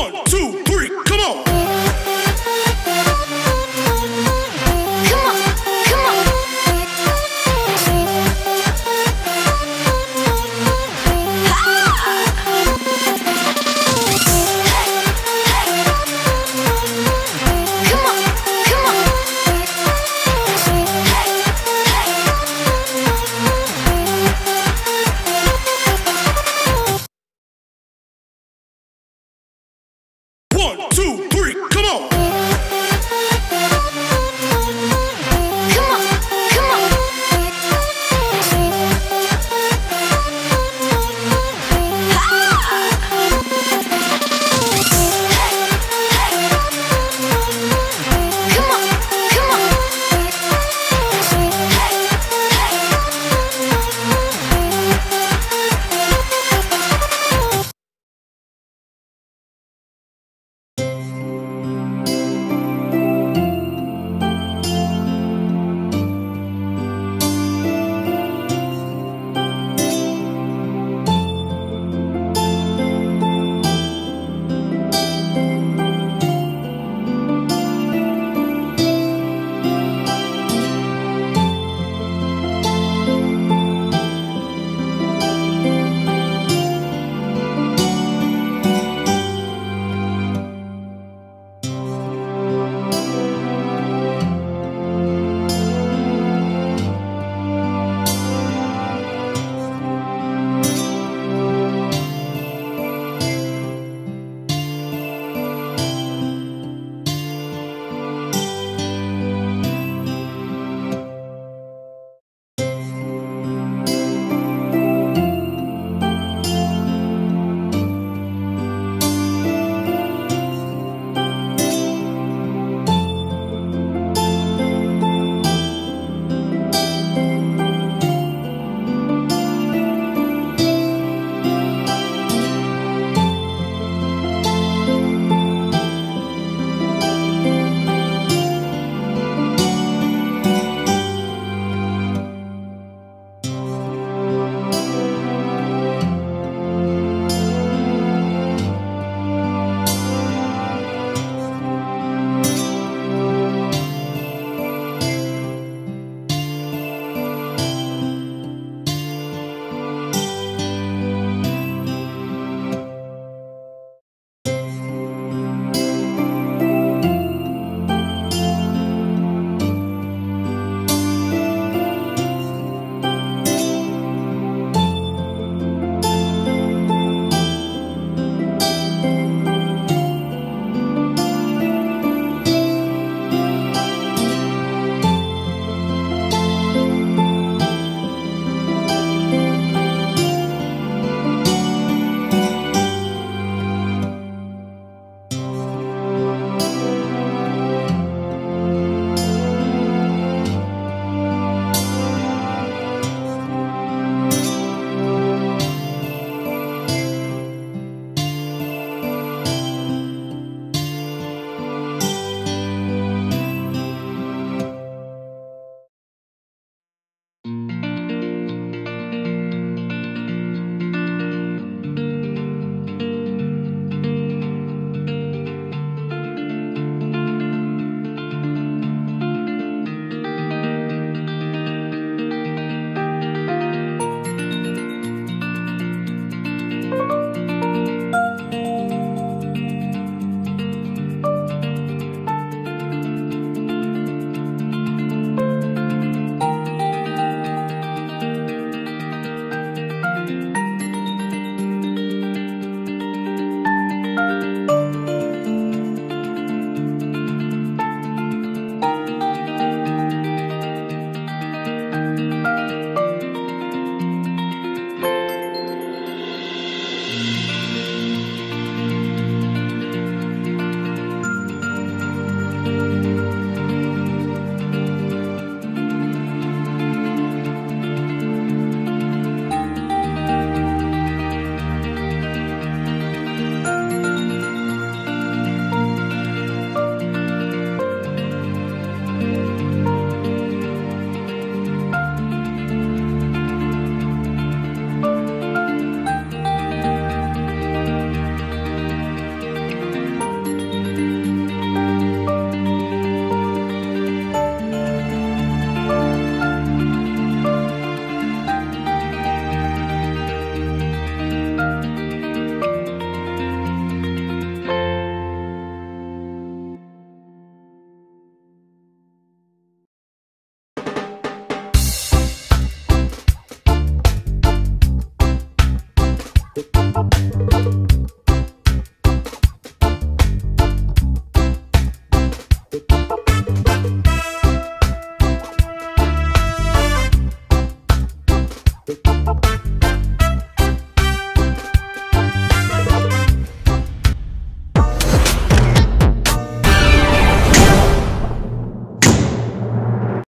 One, two.